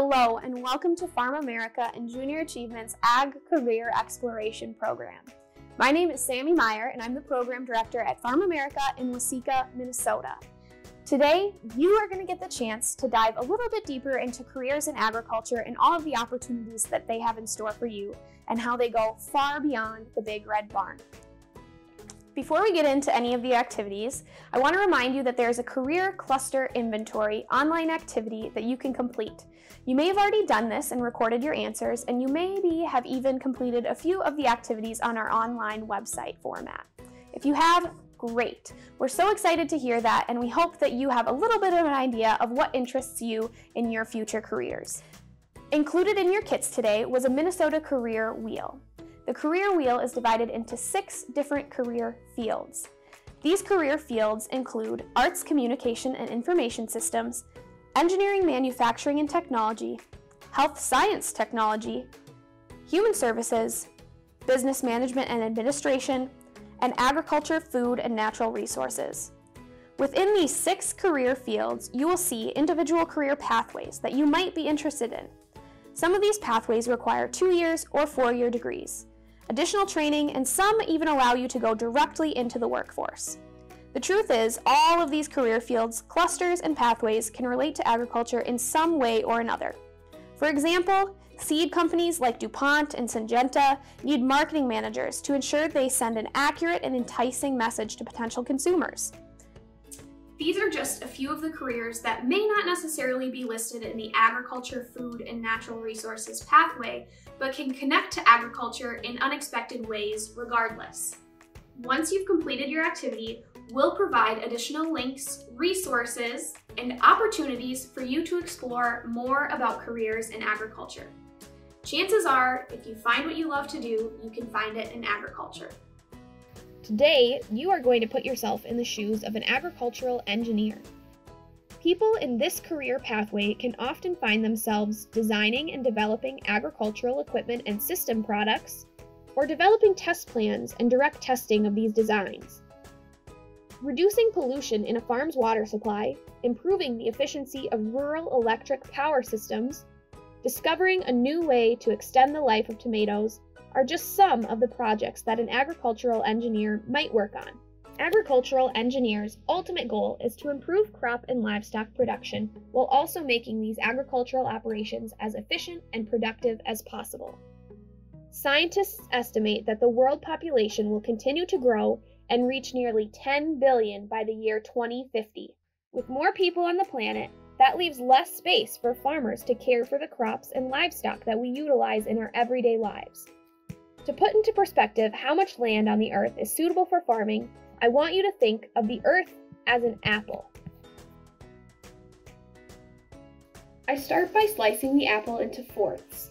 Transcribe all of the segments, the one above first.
Hello, and welcome to Farmamerica and Junior Achievement's Ag Career Exploration Program. My name is Sammy Meyer, and I'm the Program Director at Farmamerica in Waseca, Minnesota. Today, you are going to get the chance to dive a little bit deeper into careers in agriculture and all of the opportunities that they have in store for you and how they go far beyond the big red barn. Before we get into any of the activities, I want to remind you that there's a Career Cluster Inventory online activity that you can complete. You may have already done this and recorded your answers, and you maybe have even completed a few of the activities on our online website format. If you have, great. We're so excited to hear that, and we hope that you have a little bit of an idea of what interests you in your future careers. Included in your kits today was a Minnesota Career Wheel. The career wheel is divided into six different career fields. These career fields include arts, communication, and information systems, engineering, manufacturing, and technology, health science technology, human services, business management and administration, and agriculture, food, and natural resources. Within these six career fields, you will see individual career pathways that you might be interested in. Some of these pathways require two years or four year degrees additional training, and some even allow you to go directly into the workforce. The truth is, all of these career fields, clusters, and pathways can relate to agriculture in some way or another. For example, seed companies like DuPont and Syngenta need marketing managers to ensure they send an accurate and enticing message to potential consumers. These are just a few of the careers that may not necessarily be listed in the agriculture, food, and natural resources pathway, but can connect to agriculture in unexpected ways regardless. Once you've completed your activity, we'll provide additional links, resources, and opportunities for you to explore more about careers in agriculture. Chances are, if you find what you love to do, you can find it in agriculture. Today, you are going to put yourself in the shoes of an agricultural engineer. People in this career pathway can often find themselves designing and developing agricultural equipment and system products, or developing test plans and direct testing of these designs. Reducing pollution in a farm's water supply, improving the efficiency of rural electric power systems, discovering a new way to extend the life of tomatoes are just some of the projects that an agricultural engineer might work on. Agricultural engineers' ultimate goal is to improve crop and livestock production while also making these agricultural operations as efficient and productive as possible. Scientists estimate that the world population will continue to grow and reach nearly 10 billion by the year 2050. With more people on the planet, that leaves less space for farmers to care for the crops and livestock that we utilize in our everyday lives. To put into perspective how much land on the earth is suitable for farming, I want you to think of the Earth as an apple. I start by slicing the apple into fourths.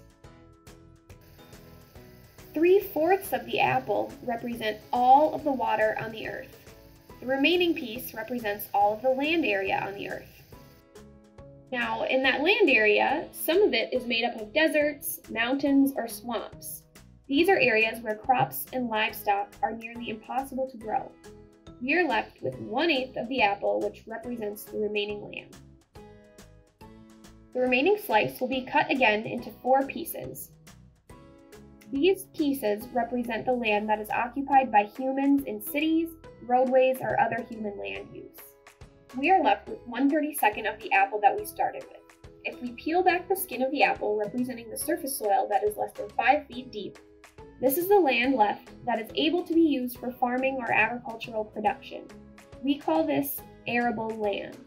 Three fourths of the apple represent all of the water on the Earth. The remaining piece represents all of the land area on the Earth. Now, in that land area, some of it is made up of deserts, mountains, or swamps. These are areas where crops and livestock are nearly impossible to grow we are left with one eighth of the apple, which represents the remaining land. The remaining slice will be cut again into four pieces. These pieces represent the land that is occupied by humans in cities, roadways, or other human land use. We are left with 132nd of the apple that we started with. If we peel back the skin of the apple representing the surface soil that is less than 5 feet deep, this is the land left that is able to be used for farming or agricultural production. We call this arable land.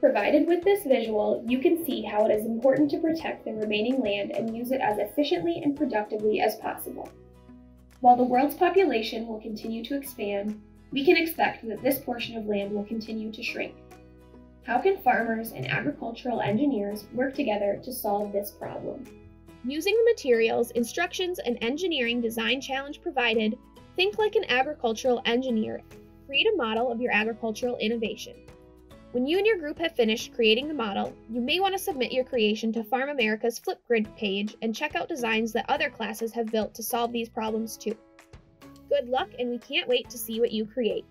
Provided with this visual, you can see how it is important to protect the remaining land and use it as efficiently and productively as possible. While the world's population will continue to expand, we can expect that this portion of land will continue to shrink. How can farmers and agricultural engineers work together to solve this problem? Using the materials, instructions, and engineering design challenge provided, think like an agricultural engineer. Create a model of your agricultural innovation. When you and your group have finished creating the model, you may want to submit your creation to Farmamerica's Flipgrid page and check out designs that other classes have built to solve these problems too. Good luck, and we can't wait to see what you create.